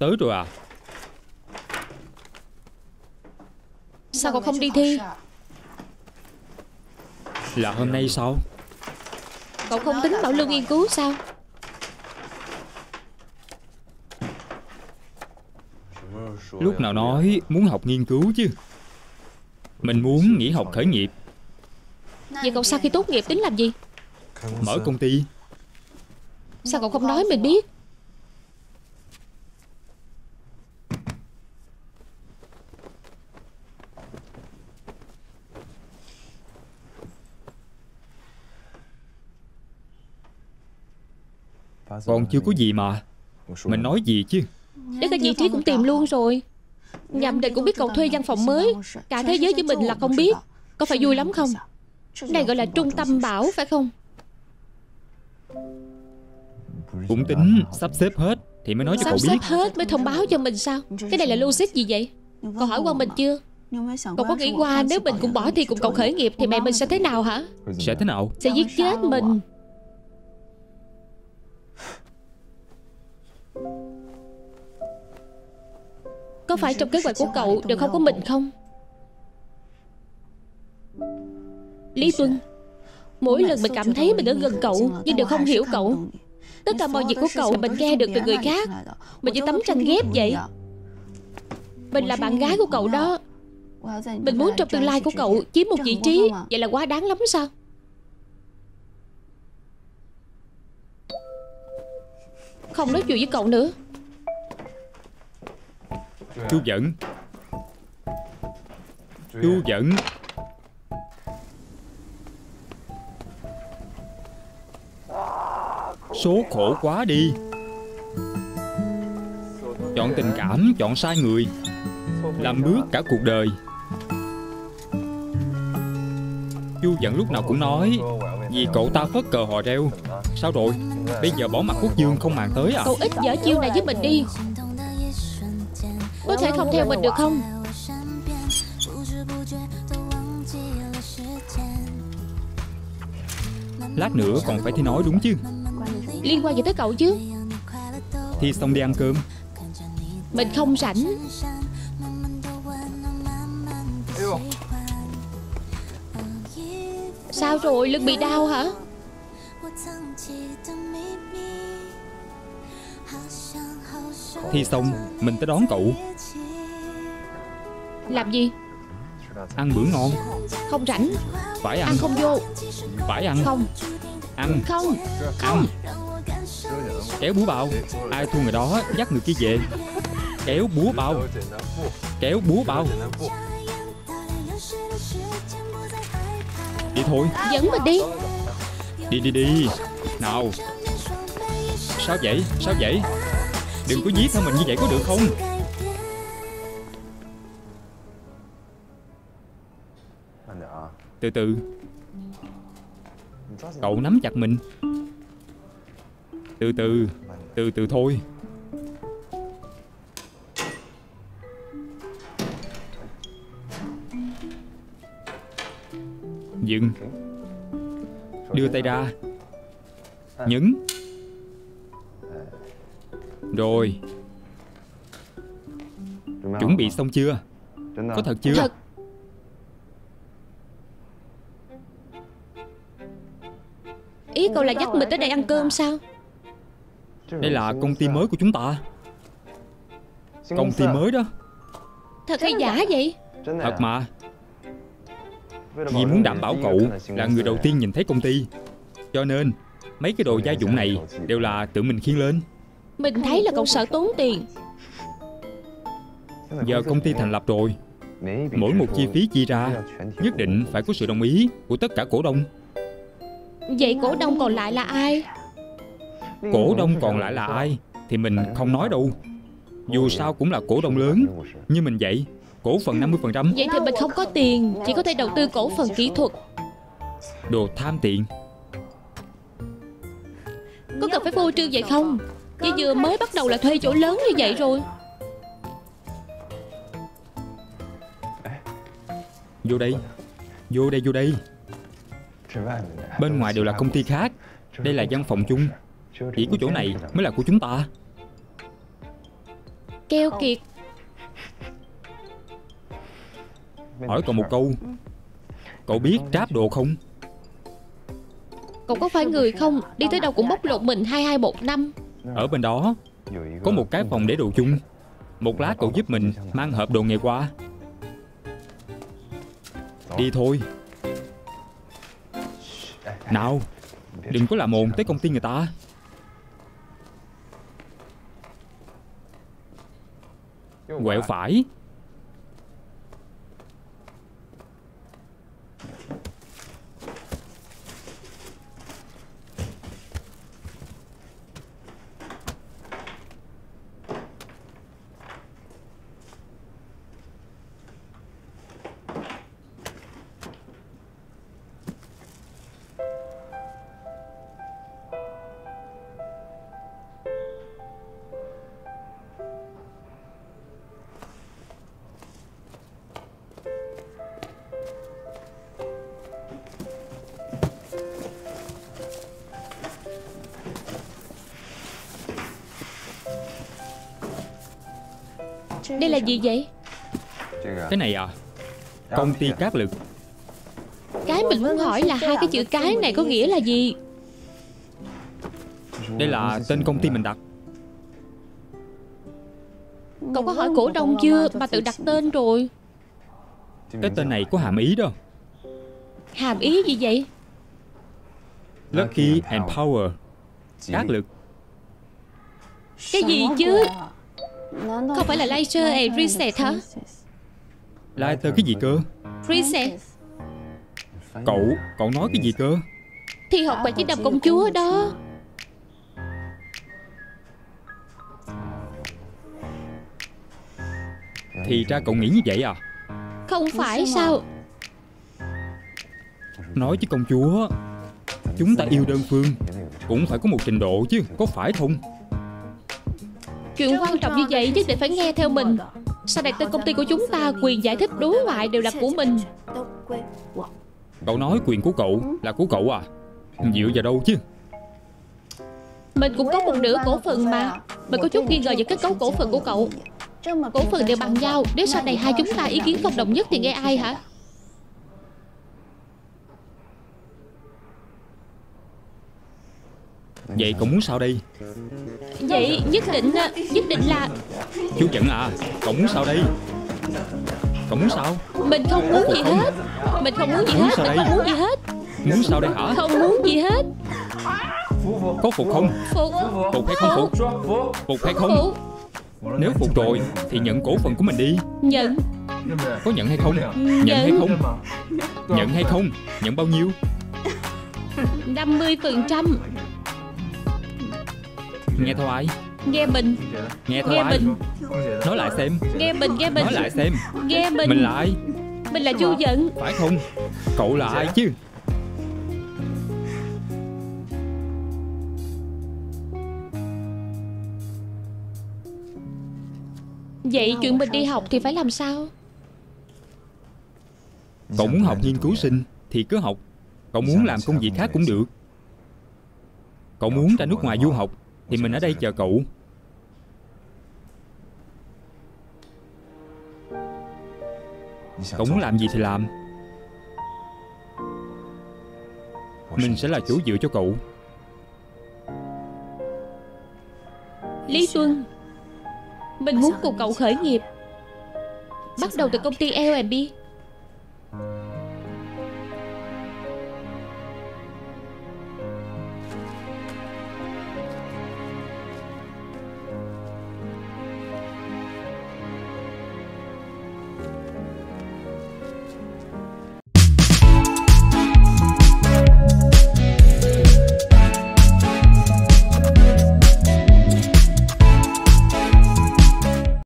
Tới rồi à? Sao cậu không đi thi? Là hôm nay sao? Cậu không tính bảo lưu nghiên cứu sao? Lúc nào nói muốn học nghiên cứu chứ. Mình muốn nghỉ học khởi nghiệp. Vậy cậu sau khi tốt nghiệp tính làm gì? Mở công ty. Sao cậu không nói mình biết Còn chưa có gì mà. Mình nói gì chứ? Đến cả vị trí cũng tìm luôn rồi. Nhậm định cũng biết cậu thuê văn phòng mới. Cả thế giới với mình là không biết. Có phải vui lắm không? Này gọi là trung tâm bảo phải không? Cũng tính sắp xếp hết Thì mới nói cho Sắp cậu xếp biết hết mới thông báo cho mình sao? Cái này là logic gì vậy? Cậu hỏi qua mình chưa? Cậu có nghĩ qua nếu mình cũng bỏ thi cùng cậu khởi nghiệp Thì mẹ mình sẽ thế nào hả? Sẽ thế nào? Sẽ giết chết mình Có phải trong kế hoạch của cậu đều không có mình không? Lý Tuân Mỗi lần mình cảm thấy mình ở gần cậu Nhưng đều không hiểu cậu. Tất cả mọi việc của cậu mình nghe được từ người khác. Mình như tấm tranh ghép vậy. Mình là bạn gái của cậu đó. Mình muốn trong tương lai của cậu chiếm một vị trí Vậy là quá đáng lắm sao? Không nói chuyện với cậu nữa Chú dẫn. Chú dẫn. Số khổ quá đi. Chọn tình cảm, chọn sai người. Làm bước cả cuộc đời. Chú dẫn lúc nào cũng nói Vì cậu ta phất cờ hò reo. Sao rồi? Bây giờ bỏ mặt quốc dương không màng tới à? Cậu ít dở chiêu này với mình đi thể không theo mình được không? Lát nữa còn phải thi nói đúng chứ? Liên quan gì tới cậu chứ? Thi xong đi ăn cơm. Mình không rảnh. Sao rồi? Lưng bị đau hả Thi xong mình tới đón cậu. Làm gì? Ăn bữa ngon. Không rảnh. Phải ăn. Ăn không vô. Phải ăn. Không. Ăn. Không. Ăn. Kéo búa bao. Ai thua người đó dắt người kia về. Kéo búa bao. Kéo búa bao. Đi thôi. Dẫn mình đi. Đi đi đi. Nào. Sao vậy? Sao vậy Đừng có giết theo mình như vậy có được không? Từ từ. Cậu nắm chặt mình. Từ từ. Từ từ thôi. Dừng. Đưa tay ra. Nhấn. Rồi. Chuẩn bị xong chưa? Có thật chưa? Thật. Ý cậu là dắt mình tới đây ăn cơm sao? Đây là công ty mới của chúng ta. Công ty mới đó. Thật hay giả vậy? Thật mà. Vì muốn đảm bảo cậu là người đầu tiên nhìn thấy công ty. Cho nên Mấy cái đồ gia dụng này Đều là tự mình khiêng lên Mình thấy là cậu sợ tốn tiền. Giờ công ty thành lập rồi. Mỗi một chi phí chi ra Nhất định phải có sự đồng ý Của tất cả cổ đông. Vậy cổ đông còn lại là ai? Cổ đông còn lại là ai Thì mình không nói đâu. Dù sao cũng là cổ đông lớn Như mình vậy Cổ phần 50% Vậy thì mình không có tiền Chỉ có thể đầu tư cổ phần kỹ thuật. Đồ tham tiện Có cần phải phô trương vậy không Chỉ vừa mới bắt đầu là thuê chỗ lớn như vậy rồi. Vô đây. Vô đây vô đây. Bên ngoài đều là công ty khác. Đây là văn phòng chung. Chỉ có chỗ này mới là của chúng ta. Keo kiệt. Hỏi cậu một câu. Cậu biết tráp đồ không? Cậu có phải người không? Đi tới đâu cũng bóc lột mình 2215 Ở bên đó Có một cái phòng để đồ chung. Một lát cậu giúp mình mang hộp đồ nghề qua. Đi thôi. Nào Đừng có làm ồn tới công ty người ta. Quẹo phải Đây là gì vậy? Cái này à? Công ty Cát Lực. Cái mình muốn hỏi là hai cái chữ cái này có nghĩa là gì? Đây là tên công ty mình đặt. Cậu có hỏi cổ đông chưa Mà tự đặt tên rồi? Cái tên này có hàm ý đó. Hàm ý gì vậy? Lucky and Power. Cát Lực. Cái gì chứ Không phải là laser and reset hả? Lighter cái gì cơ? Reset. Cậu, cậu nói cái gì cơ? Thì học bài chiếc đầm công chúa đó. Thì ra cậu nghĩ như vậy à? Không phải sao Nói với công chúa Chúng ta yêu đơn phương Cũng phải có một trình độ chứ Có phải không Chuyện quan trọng như vậy nhất định phải nghe theo mình. Sau này tên công ty của chúng ta Quyền giải thích đối ngoại đều là của mình? Cậu nói quyền của cậu là của cậu à? Dựa vào đâu chứ? Mình cũng có một nửa cổ phần mà. Mình có chút nghi ngờ về kết cấu cổ phần của cậu. Cổ phần đều bằng nhau. Nếu sau này hai chúng ta ý kiến không đồng nhất thì nghe ai hả? Vậy cậu muốn sao đây Vậy nhất định Nhất định là Chú giận à muốn sao đây? Muốn sao? Mình không muốn gì hết. Mình không muốn gì hết Mình không muốn gì hết. Muốn sao đây hả? Không muốn gì hết. Có phục không? Phục. Phục hay không phục? Phục. Hay không? Phục. Nếu phục rồi Thì nhận cổ phần của mình đi. Nhận. Có nhận hay không? Nhận hay không? Nhận hay không? Nhận bao nhiêu? 50% Nghe ai Nghe mình Nghe theo Nghe ai mình Nói lại xem. Nghe mình Nghe mình Nói lại xem. Nghe mình Mình là ai? Mình là Chu Dận Phải không? Cậu là ai chứ? Vậy chuyện mình đi học thì phải làm sao? Cậu muốn học nghiên cứu sinh Thì cứ học. Cậu muốn làm công việc khác cũng được. Cậu muốn ra nước ngoài du học thì mình ở đây chờ cậu. Cậu muốn làm gì thì làm. Mình sẽ là chỗ dựa cho cậu. Lý Tuân Mình muốn cùng cậu khởi nghiệp, Bắt đầu từ công ty L&B